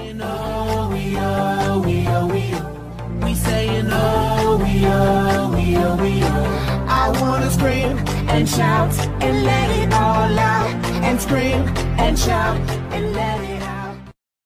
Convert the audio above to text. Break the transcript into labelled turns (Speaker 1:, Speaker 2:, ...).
Speaker 1: saying oh we oh we oh we oh. We saying oh we oh we oh we oh. I wanna scream and shout and let it all out and scream and shout and let it